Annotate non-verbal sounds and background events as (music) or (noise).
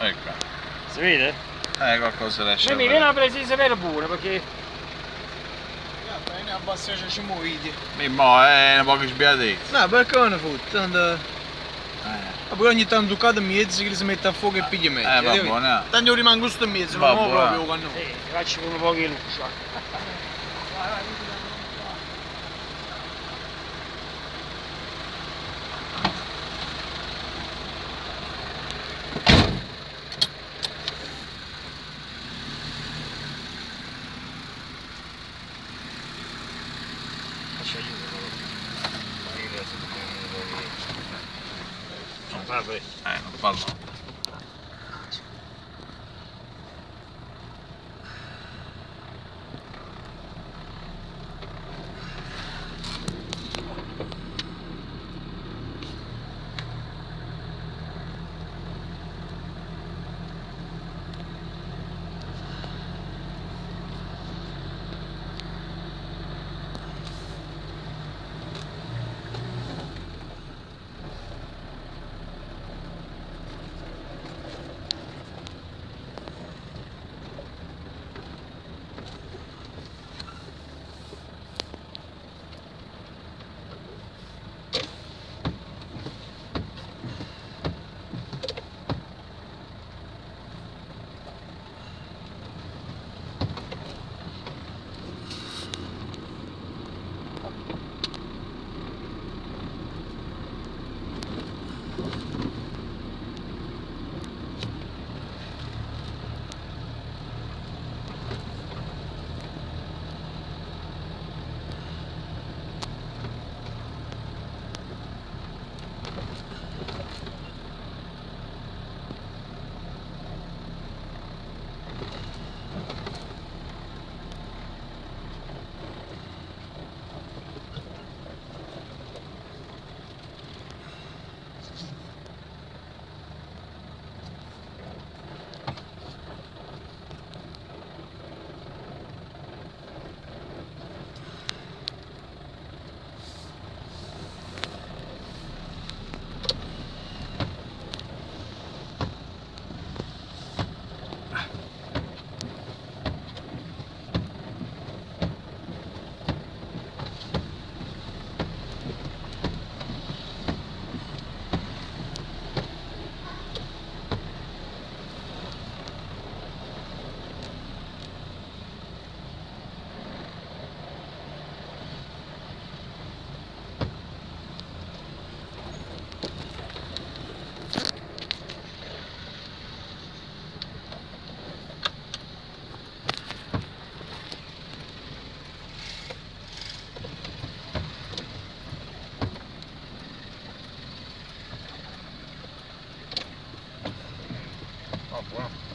Ecco. Si vede? Eh, qualcosa riesce a Mi viene precisa per buona perché Ja, ne abbastanza ci muoviti. Mi mo, è una poca sbiatezza. No, perché non foot? Tanto... Eh, Ma poi ogni tanto ducato mezzo che si mette a fuoco e piglia meglio. eh va buono. Tanto io rimango sto mezzo, Va buono. proprio quando... sì, faccio con un po' di luce. (laughs) Faccio aiuto. Ma io adesso Non fa per Eh, non fallo. Oh, buono.